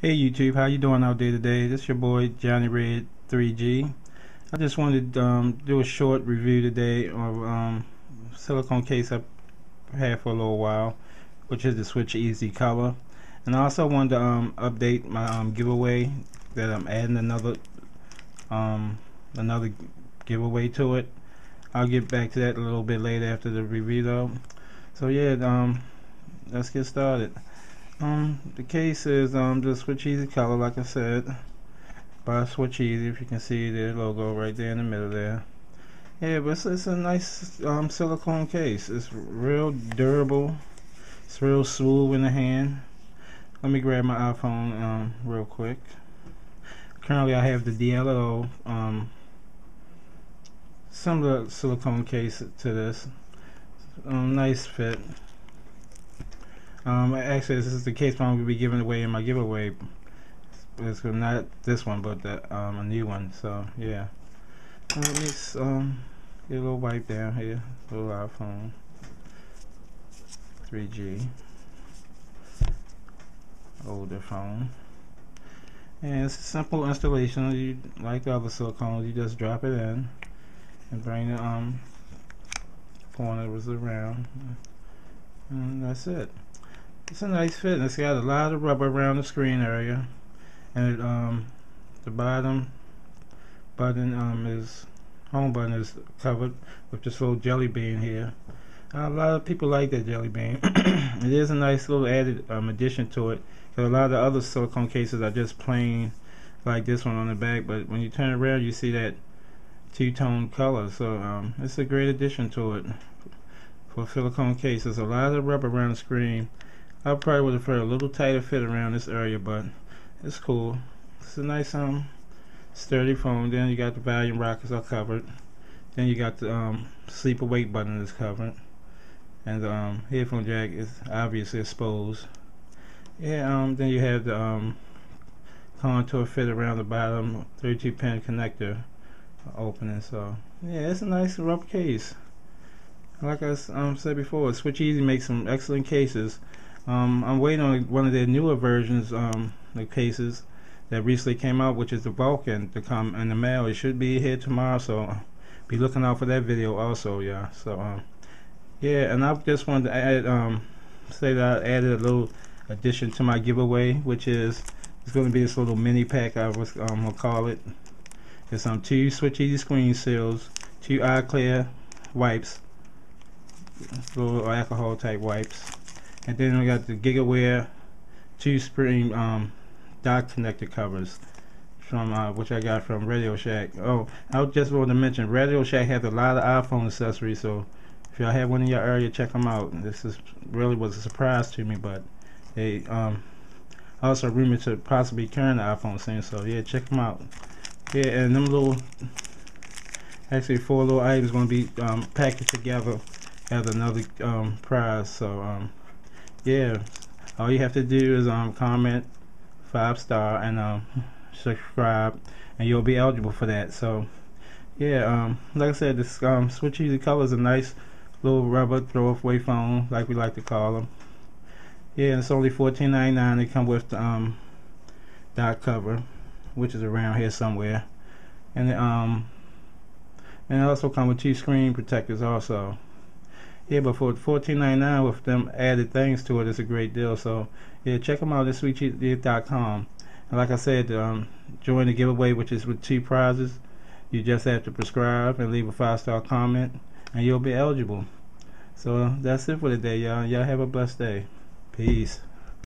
Hey YouTube, how you doing out there today? This is your boy Johnny Red 3G. I just wanted to um, do a short review today of um, silicone case I've had for a little while, which is the Switch Easy Color. And I also wanted to um, update my um, giveaway that I'm adding another um, another giveaway to it. I'll get back to that a little bit later after the review though. So yeah, um, let's get started. Um, the case is um the Switch Easy color, like I said, by Switch Easy. If you can see the logo right there in the middle there. Yeah, but it's, it's a nice um silicone case. It's real durable. It's real smooth in the hand. Let me grab my iPhone um real quick. Currently, I have the DLO um similar silicone case to this. Um, nice fit. Um, actually, this is the case I'm going to be giving away in my giveaway. It's not this one, but the, um, a new one. So yeah. Uh, let me um, get a little wipe down here. Little iPhone 3G older phone. And it's a simple installation. You like the other silicones, you just drop it in and bring the um corners around, and that's it. It's a nice fit. It's got a lot of rubber around the screen area, and it, um, the bottom button um, is home button is covered with this little jelly bean here. Uh, a lot of people like that jelly bean. it is a nice little added um, addition to it. Cause a lot of the other silicone cases are just plain like this one on the back, but when you turn around, you see that two-tone color. So um, it's a great addition to it for silicone cases. A lot of rubber around the screen. I probably would have preferred a little tighter fit around this area, but it's cool. It's a nice um sturdy phone. Then you got the volume rockers are covered. Then you got the um, sleep awake button is covered, and the um, headphone jack is obviously exposed. Yeah, um, then you have the um, contour fit around the bottom 32 pin connector opening. So yeah, it's a nice rubber case. Like I um, said before, Switch Easy makes some excellent cases. Um, I'm waiting on one of their newer versions, um, the cases that recently came out, which is the Vulcan to come in the mail. It should be here tomorrow, so be looking out for that video also, yeah. So, um, yeah, and I just wanted to add, um, say that I added a little addition to my giveaway, which is it's going to be this little mini pack I was um, gonna call it. It's um two Switch Easy screen seals, two eye clear wipes, little alcohol type wipes and then we got the GigaWare two spring um, dock connector covers from uh, which I got from Radio Shack. Oh, I just wanted to mention Radio Shack has a lot of iPhone accessories, so if y'all have one in your area, check them out. This is really was a surprise to me, but they um, also rumored to possibly carry the iPhone soon, so yeah, check them out. Yeah, and them little, actually four little items to be um, packaged together as another um, prize. So um, yeah, all you have to do is um comment five star and um subscribe, and you'll be eligible for that. So yeah, um like I said, this um Switch Easy Color is a nice little rubber throwaway phone, like we like to call them. Yeah, it's only fourteen ninety nine. They come with the um dot cover, which is around here somewhere, and um and it also come with two screen protectors also. Yeah, but for fourteen ninety nine with them added things to it, it's a great deal. So yeah, check them out at switcheasy.com. And like I said, um, join the giveaway, which is with two prizes. You just have to subscribe and leave a five star comment, and you'll be eligible. So that's it for today, y'all. Y'all have a blessed day. Peace.